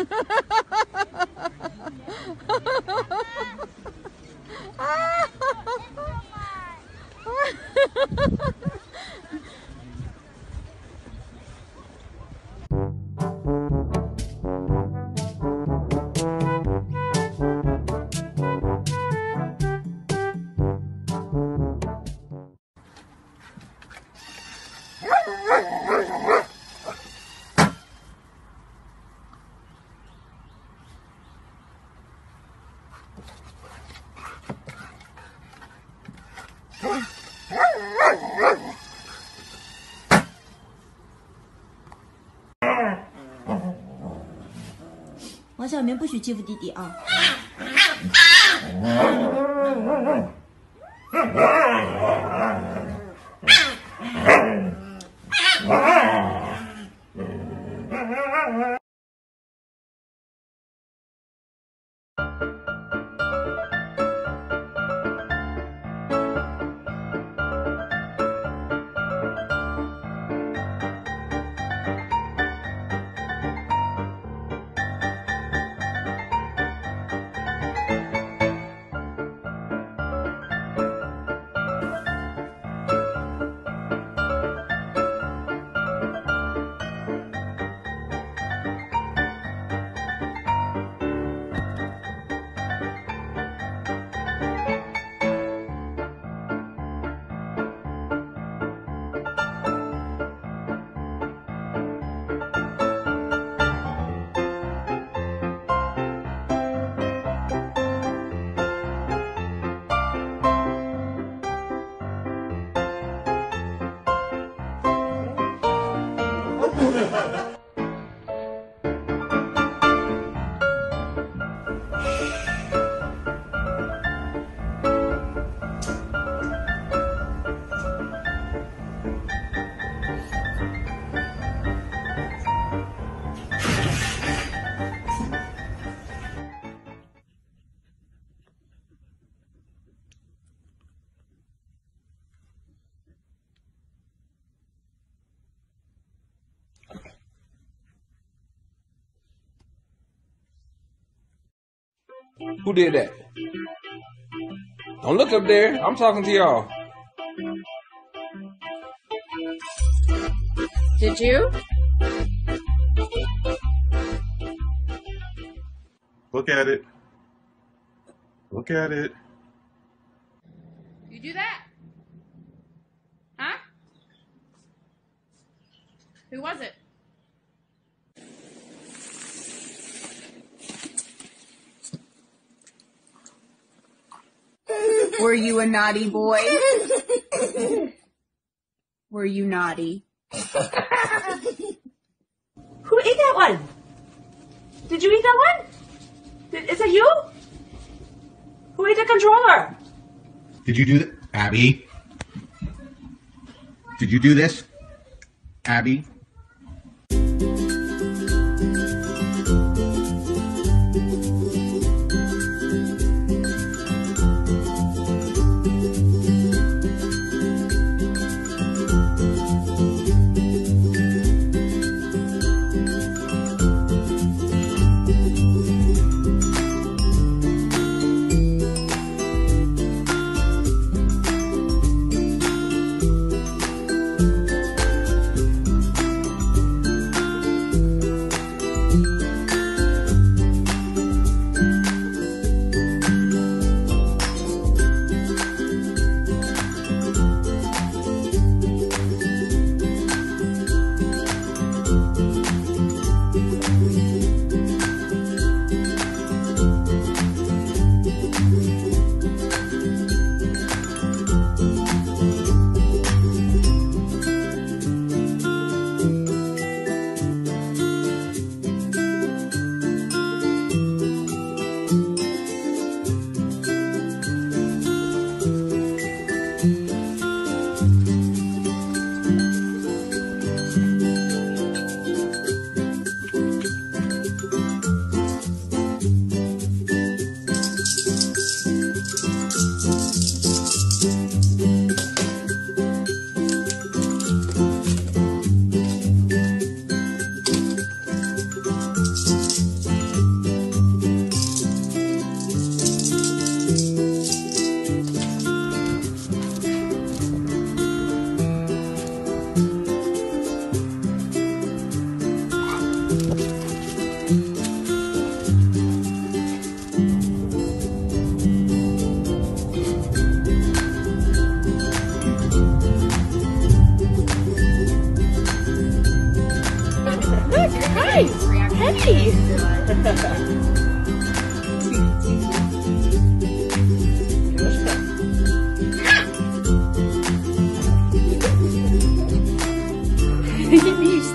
王小明不许欺负弟弟啊。Ha ha ha!！Who did that? Don't look up there. I'm talking to y'all. Did you? Look at it. Look at it. You do that? Huh? Who was it? Were you a naughty boy? Were you naughty? Who ate that one? Did you eat that one? Did, is that you? Who ate the controller? Did you do that? Abby? Did you do this? Abby?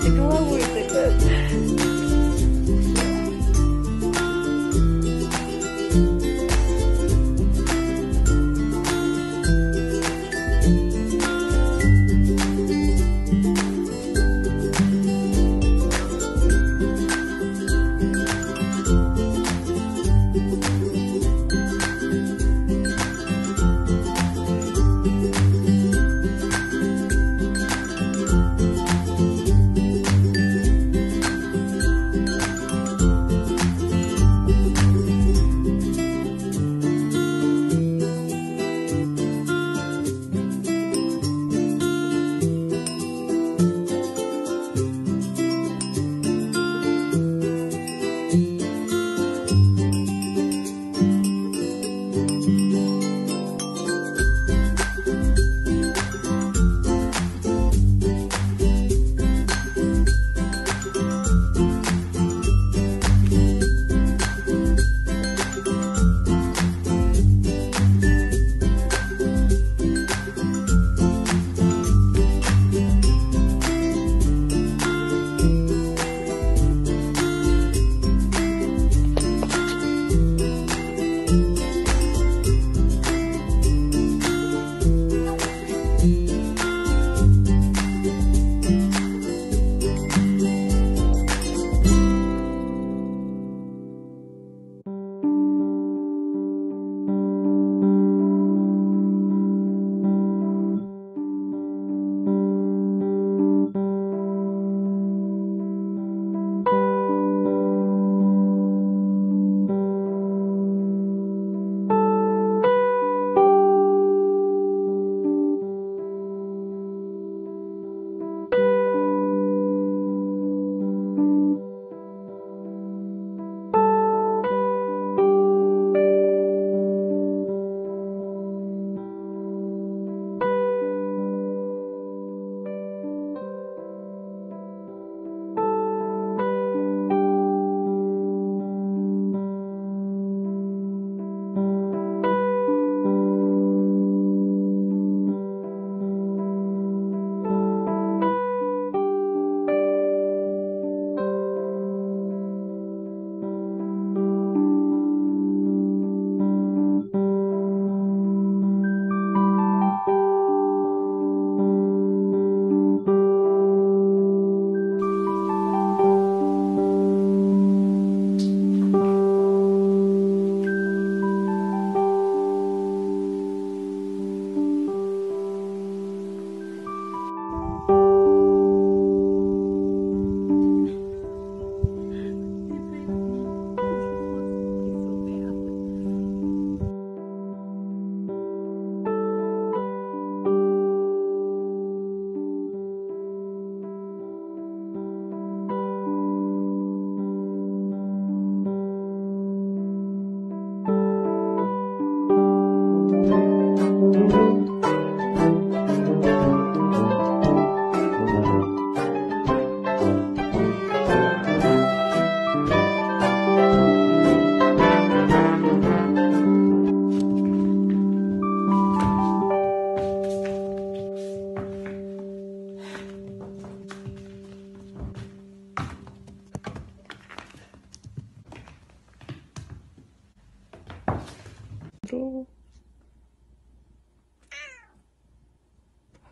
to go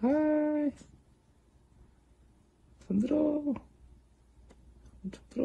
하이 손들어. 엄청 들어.